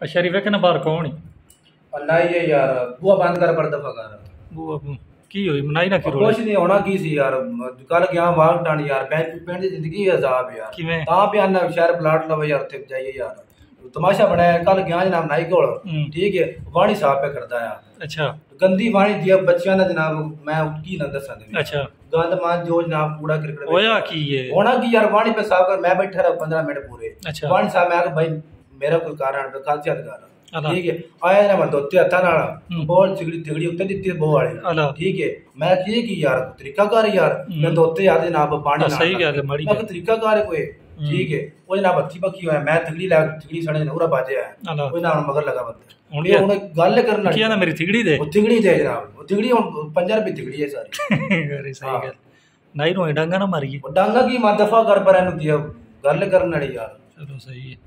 शरीफे के ना बाहर कौन गंदी वाणी दिया बच्चियाँ जनाब मैं गंद जो जनाब कूड़ा होना की यार वाणी पे साहब मैं बैठा रहा 15 मिनट पूरे साहब मैं मेरा कोई कारण तो काल चल कर अला। ठीक है आया ना मैं दोते हत्था नाल हम्म। बोल चिगड़ी तिगड़ी उत्ते दित्ती बो वाले अला। ठीक है मैं की की यार तरीका कर यार हम्म। मैं दोते याद ना पानी हाँ, सही गल है, माड़ी मैं गल। कोई तरीका कर कोई हम्म। ठीक है वो जनाब हत्थी पक्की होया मैं तिगड़ी ला तिगड़ी सने नूरा बाजे है अला। वो जनाब मगर लगा बंदा ਹੁਣ ये हुन गल करन ਕੀ ਆਂਦਾ ਮੇਰੀ ਥਿਗੜੀ ਦੇ वो तिगड़ी दे जनाब वो तिगड़ी हुन 50 रुपए तिगड़ी है सारी ਅਰੇ ਸਹੀ ਹਾਂ। ਗੱਲ ਨਹੀਂ ਰੋਏ ਡਾਂਗਾ ਨਾ ਮਾਰੀਏ वो डांगा की मां दफा कर पर एनु दिया गल करन वाली यार ਚਲੋ ਸਹੀ ਹੈ